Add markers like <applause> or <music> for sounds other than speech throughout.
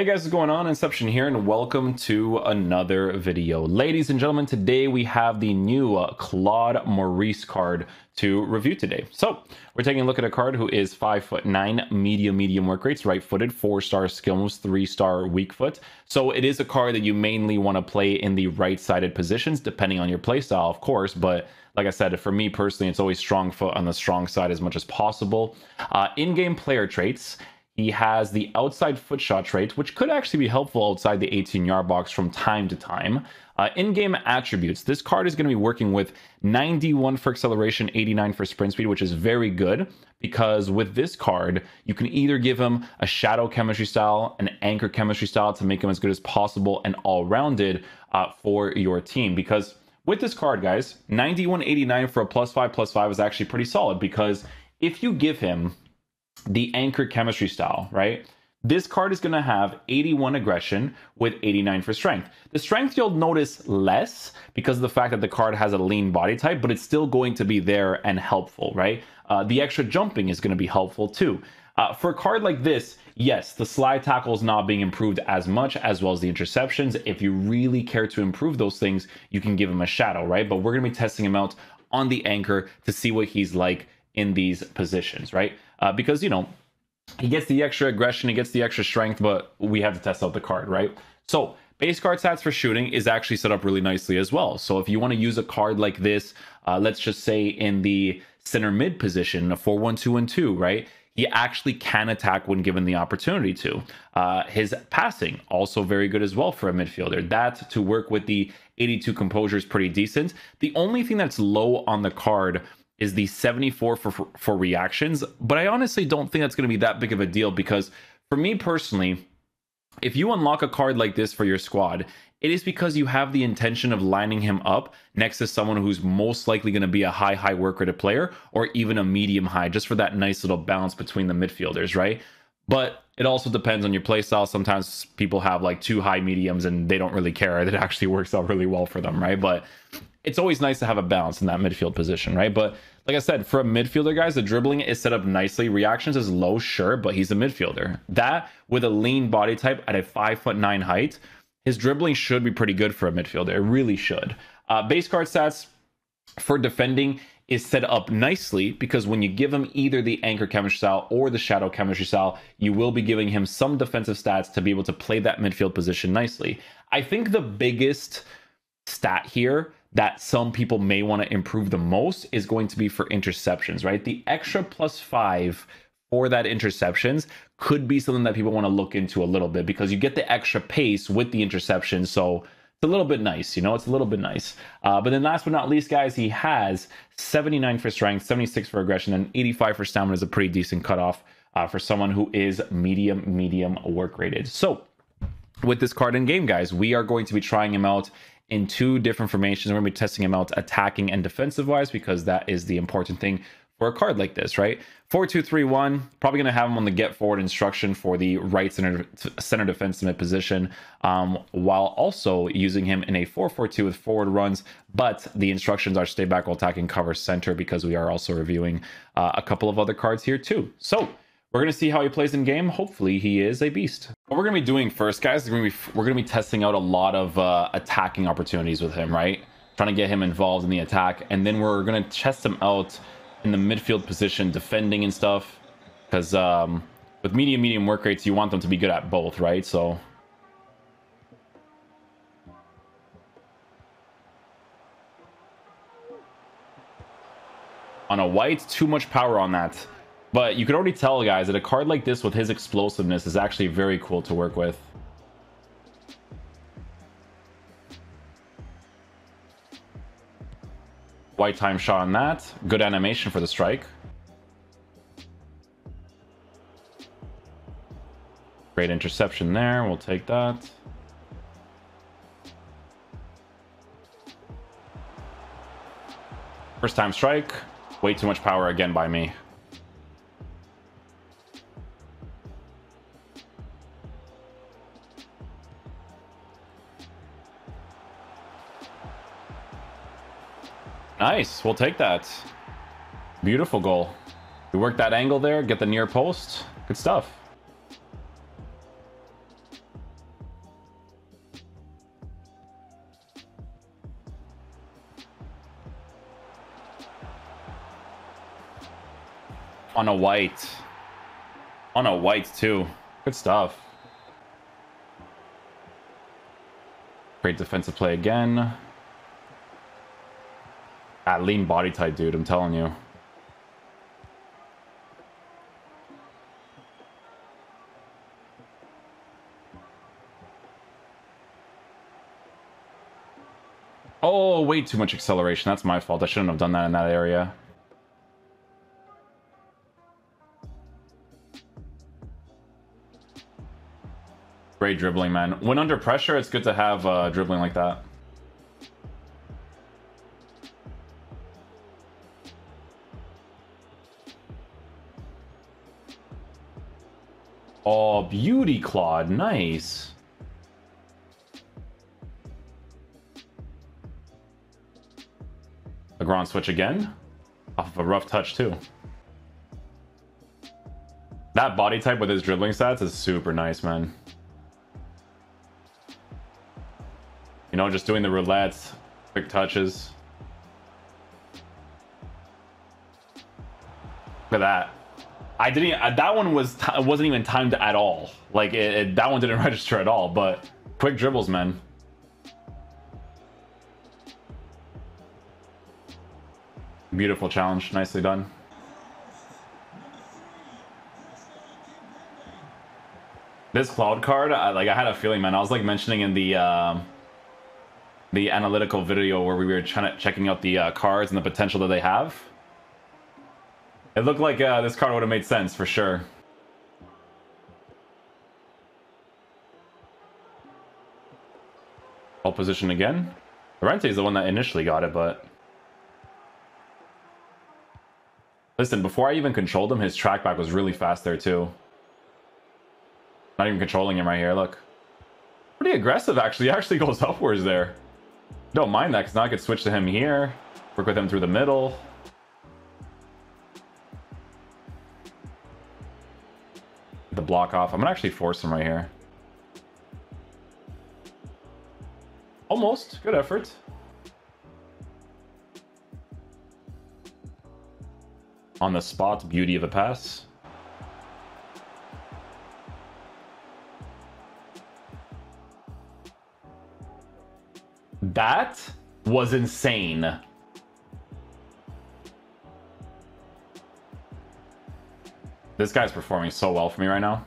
Hey guys, what's going on? Inception here, and welcome to another video. Ladies and gentlemen, today we have the new uh, Claude Maurice card to review today. So we're taking a look at a card who is five foot nine, medium, medium work rates, right footed, four star skill moves, three star weak foot. So it is a card that you mainly want to play in the right sided positions, depending on your playstyle, of course. But like I said, for me personally, it's always strong foot on the strong side as much as possible. Uh, in game player traits, he has the outside foot shot trait, which could actually be helpful outside the 18 yard box from time to time. Uh, in game attributes, this card is going to be working with 91 for acceleration, 89 for sprint speed, which is very good because with this card, you can either give him a shadow chemistry style, an anchor chemistry style to make him as good as possible and all rounded uh, for your team. Because with this card, guys, 91, 89 for a plus five, plus five is actually pretty solid because if you give him the anchor chemistry style, right? This card is going to have 81 aggression with 89 for strength. The strength you'll notice less because of the fact that the card has a lean body type, but it's still going to be there and helpful, right? Uh, the extra jumping is going to be helpful too. Uh, for a card like this, yes, the slide tackle is not being improved as much as well as the interceptions. If you really care to improve those things, you can give him a shadow, right? But we're going to be testing him out on the anchor to see what he's like in these positions, right? Uh, because, you know, he gets the extra aggression, he gets the extra strength, but we have to test out the card, right? So, base card stats for shooting is actually set up really nicely as well. So, if you want to use a card like this, uh, let's just say in the center mid position, a 4 1 2 and 2, right? He actually can attack when given the opportunity to. Uh, his passing, also very good as well for a midfielder. That to work with the 82 composure is pretty decent. The only thing that's low on the card is the 74 for, for, for reactions, but I honestly don't think that's going to be that big of a deal because for me personally, if you unlock a card like this for your squad, it is because you have the intention of lining him up next to someone who's most likely going to be a high, high work rated player or even a medium high, just for that nice little balance between the midfielders, right? But it also depends on your playstyle. Sometimes people have like two high mediums and they don't really care. <laughs> It actually works out really well for them, right? But it's always nice to have a balance in that midfield position, right? But like I said, for a midfielder, guys, the dribbling is set up nicely. Reactions is low, sure, but he's a midfielder. That with a lean body type at a five foot nine height, his dribbling should be pretty good for a midfielder. It really should. Uh, base card stats for defending is set up nicely because when you give him either the anchor chemistry style or the shadow chemistry style, you will be giving him some defensive stats to be able to play that midfield position nicely. I think the biggest stat here that some people may want to improve the most is going to be for interceptions, right? The extra plus five for that interceptions could be something that people want to look into a little bit because you get the extra pace with the interception. So it's a little bit nice, you know, it's a little bit nice. Uh, but then last but not least, guys, he has 79 for strength, 76 for aggression, and 85 for stamina is a pretty decent cutoff uh, for someone who is medium, medium work rated. So with this card in game, guys, we are going to be trying him out in two different formations. We're going to be testing him out attacking and defensive wise because that is the important thing for a card like this, right? 4-2-3-1, probably going to have him on the get forward instruction for the right center, center defensive position, um, while also using him in a 4-4-2 with forward runs. But the instructions are stay back while attacking cover center because we are also reviewing uh, a couple of other cards here too. So we're going to see how he plays in game. Hopefully, he is a beast. What we're going to be doing first, guys, is we're going to be, we're going to be testing out a lot of uh, attacking opportunities with him, right? Trying to get him involved in the attack. And then we're going to test him out in the midfield position, defending and stuff. Because um, with medium, medium work rates, you want them to be good at both, right? So on a white, too much power on that. But you can already tell, guys, that a card like this with his explosiveness is actually very cool to work with. White time shot on that. Good animation for the strike. Great interception there. We'll take that. First time strike. Way too much power again by me. Nice. We'll take that. Beautiful goal. You work that angle there, get the near post. Good stuff. On a white. On a white, too. Good stuff. Great defensive play again. That lean body type, dude, I'm telling you. Oh, way too much acceleration. That's my fault. I shouldn't have done that in that area. Great dribbling, man. When under pressure, it's good to have uh, dribbling like that. Oh, beauty, Claude. Nice. A ground switch again. Off of a rough touch, too. That body type with his dribbling stats is super nice, man. You know, just doing the roulettes, quick touches. Look at that. I didn't. Uh, that one was wasn't even timed at all. Like it, it, that one didn't <laughs> register at all. But quick dribbles, man. Beautiful challenge. Nicely done. This Claude card, I, like I had a feeling, man. I was like mentioning in the um, the analytical video where we were trying to checking out the uh, cards and the potential that they have. It looked like uh, this card would have made sense for sure. All position again. Llorente is the one that initially got it, but listen. Before I even controlled him, his trackback was really fast there too. Not even controlling him right here. Look, pretty aggressive actually. He actually <laughs> goes upwards there. Don't mind that because now I could switch to him here. Work with him through the middle. The block off. I'm gonna actually force him right here. Almost. Good effort. On the spot, beauty of a pass. That was insane. This guy's performing so well for me right now.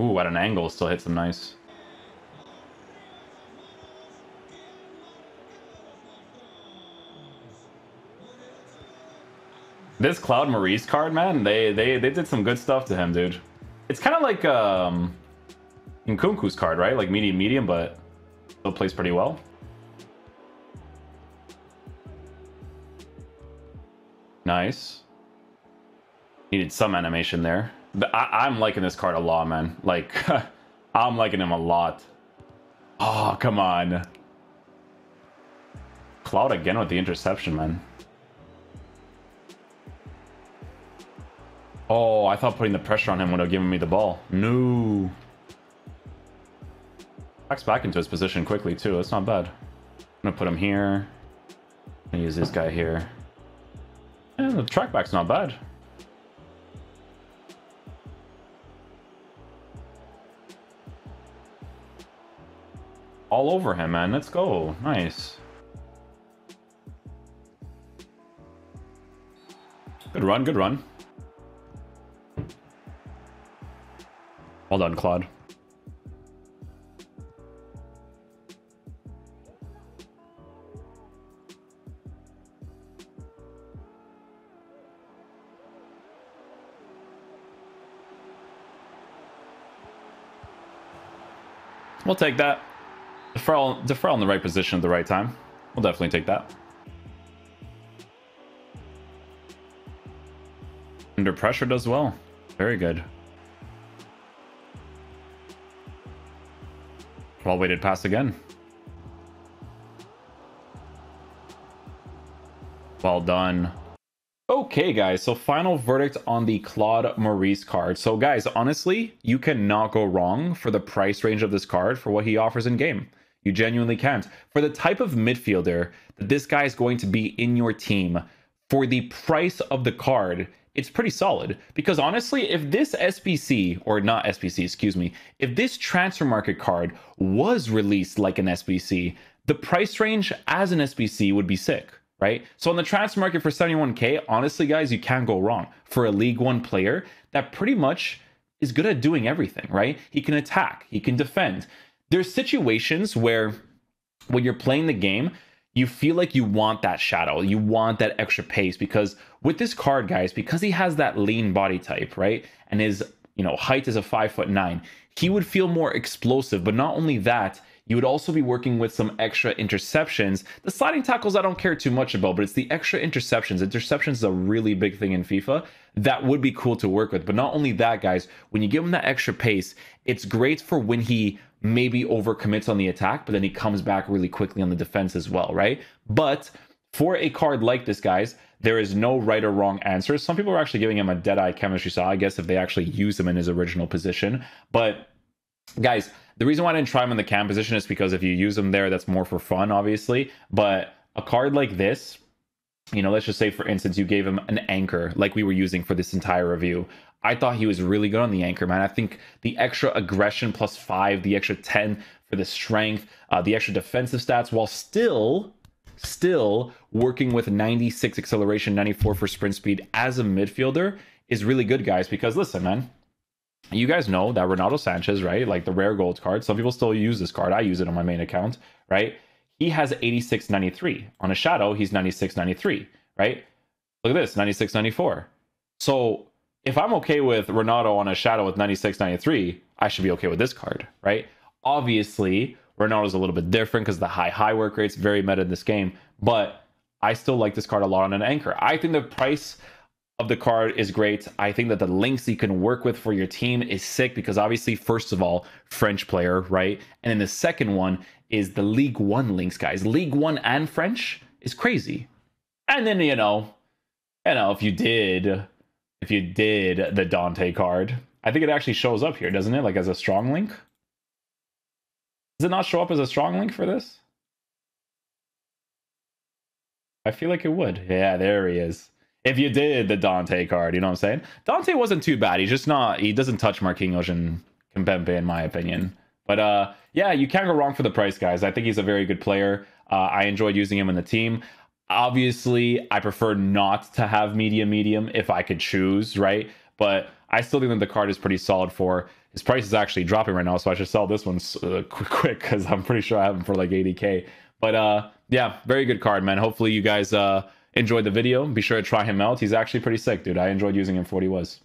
Ooh, at an angle, still hits him nice. This Claude Maurice card, man, they they they did some good stuff to him, dude. It's kind of like um Nkunku's card, right? Like medium medium, but still plays pretty well. Nice. Needed some animation there. I, am liking this card a lot, man. Like, <laughs> I'm liking him a lot. Oh, come on. Claude again with the interception, man. Oh, I thought putting the pressure on him would have given me the ball. No. Backs back into his position quickly, too. That's not bad. I'm going to put him here. And use this guy here. And the track back's not bad. All over him, man. Let's go. Nice. Good run, good run. Well done, Claude. We'll take that. Deferral, deferral in the right position at the right time. We'll definitely take that. Under pressure does well. Very good. Well weighted pass again. Well done. Okay. Guys, so final verdict on the Claude Maurice card. So, guys, honestly, you cannot go wrong for the price range of this card for what he offers in game. You genuinely can't. For the type of midfielder that this guy is going to be in your team, for the price of the card, it's pretty solid. Because honestly, if this SBC, or not SBC, excuse me, if this transfer market card was released like an SBC, the price range as an SBC would be sick, right? So on the transfer market for 71k, honestly, guys, you can't go wrong for a League One player that pretty much is good at doing everything, right? He can attack, he can defend. There's situations where when you're playing the game, you feel like you want that shadow, you want that extra pace because with this card, guys, because he has that lean body type, right? And his, you know, height is a five foot nine, he would feel more explosive. But not only that, you would also be working with some extra interceptions. The sliding tackles I don't care too much about, but it's the extra interceptions. Interceptions is a really big thing in FIFA that would be cool to work with. But not only that, guys, when you give him that extra pace, it's great for when he maybe overcommits on the attack, but then he comes back really quickly on the defense as well, right? But for a card like this, guys, there is no right or wrong answer. Some people are actually giving him a dead eye chemistry so I guess if they actually use him in his original position. But guys, the reason why I didn't try him in the cam position is because if you use him there, that's more for fun, obviously. But a card like this, you know, let's just say for instance, you gave him an anchor like we were using for this entire review. I thought he was really good on the anchor, man. I think the extra aggression plus five, the extra 10 for the strength, uh, the extra defensive stats, while still, still working with 96 acceleration, 94 for sprint speed as a midfielder is really good, guys. Because listen, man, you guys know that Ronaldo Sanchez, right? Like the rare gold card. Some people still use this card. I use it on my main account, right? He has 86.93. On a shadow, he's 96.93, right? Look at this, 96.94. So if I'm okay with Ronaldo on a shadow with 96.93, I should be okay with this card, right? Obviously, Ronaldo's a little bit different because the high high work rate's very meta in this game, but I still like this card a lot on an anchor. I think the price of the card is great. I think that the links you can work with for your team is sick because obviously, first of all, French player, right? And then the second one is the League One links, guys. League One and French is crazy. And then, you know, you know, if you did, if you did the Dante card, I think it actually shows up here, doesn't it? Like as a strong link. Does it not show up as a strong link for this? I feel like it would. Yeah, there he is if you did the Dante card, you know what I'm saying? Dante wasn't too bad. He's just not. He doesn't touch Marquinhos and Kimpembe, in my opinion. But uh, yeah, you can't go wrong for the price, guys. I think he's a very good player. Uh, I enjoyed using him in the team. Obviously, I prefer not to have medium medium if I could choose, right? But I still think that the card is pretty solid for his price is actually dropping right now, so I should sell this one uh, <laughs> quick because I'm pretty sure I have him for like 80k. But uh, yeah, very good card, man. Hopefully, you guys uh enjoyed the video, be sure to try him out. He's actually pretty sick, dude. I enjoyed using him for what he was.